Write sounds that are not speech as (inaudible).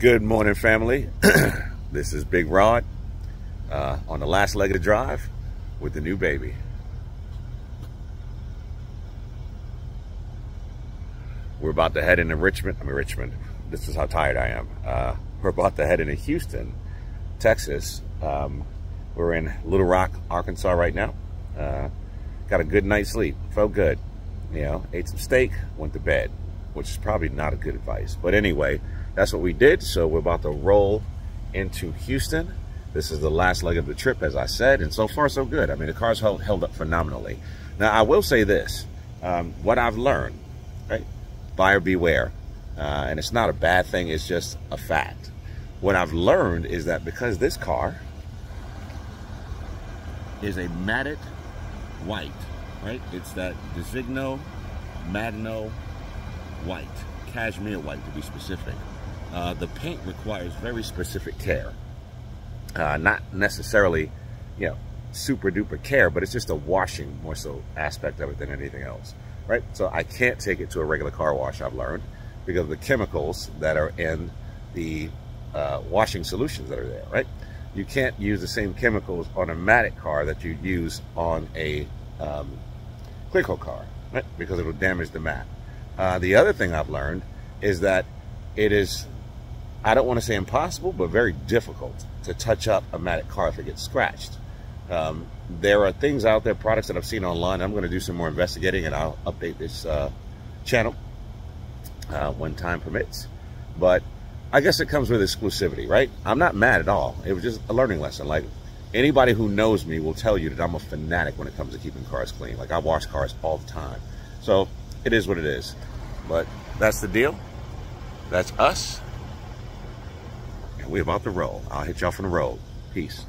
Good morning, family. (clears throat) this is Big Rod uh, on the last leg of the drive with the new baby. We're about to head into Richmond. I mean, Richmond. This is how tired I am. Uh, we're about to head into Houston, Texas. Um, we're in Little Rock, Arkansas right now. Uh, got a good night's sleep. Felt good. You know, ate some steak, went to bed, which is probably not a good advice. But anyway, that's what we did. So we're about to roll into Houston. This is the last leg of the trip, as I said, and so far so good. I mean, the car's held, held up phenomenally. Now, I will say this. Um, what I've learned, right? Buyer beware. Uh, and it's not a bad thing. It's just a fact. What I've learned is that because this car is a matted white, right? It's that Designo Madino white, cashmere white to be specific. Uh, the paint requires very specific care. Uh, not necessarily, you know, super duper care, but it's just a washing more so aspect of it than anything else, right? So I can't take it to a regular car wash, I've learned, because of the chemicals that are in the uh, washing solutions that are there, right? You can't use the same chemicals on a Matic car that you use on a um, car, right? Because it'll damage the mat. Uh, the other thing I've learned is that it is, I don't want to say impossible, but very difficult to touch up a Matic car if it gets scratched. Um, there are things out there, products that I've seen online. I'm going to do some more investigating and I'll update this uh, channel uh, when time permits. But I guess it comes with exclusivity, right? I'm not mad at all. It was just a learning lesson. Like anybody who knows me will tell you that I'm a fanatic when it comes to keeping cars clean. Like I wash cars all the time. So it is what it is. But that's the deal. That's us. We're about to roll. I'll hit y'all from the road. Peace.